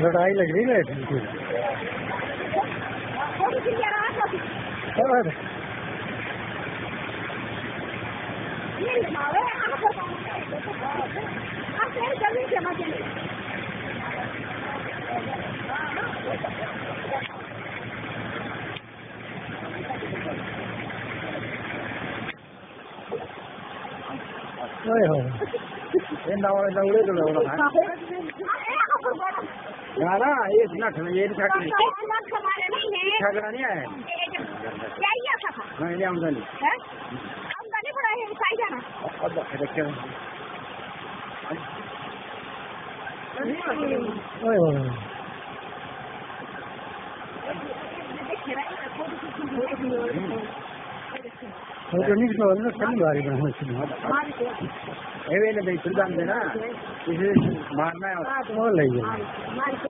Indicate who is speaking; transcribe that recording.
Speaker 1: लड़ाई लग रही है और? ये लिखा है
Speaker 2: आप आप तो जल्दी जमा कीजिए ये ठगनी ठगना नहीं आया मैं आमदनी
Speaker 3: आमदनी बढ़ाई है बताई जाना
Speaker 2: अब रखे
Speaker 1: ओए हो फ़ोटो नहीं। खिंचवा ना कल बारी में ஹைட்ரோனிக்ஸ்ல
Speaker 2: வந்து சல்வாரி ஏவேல பை
Speaker 1: சொல்றாங்கன்னா மாறினா முதல்ல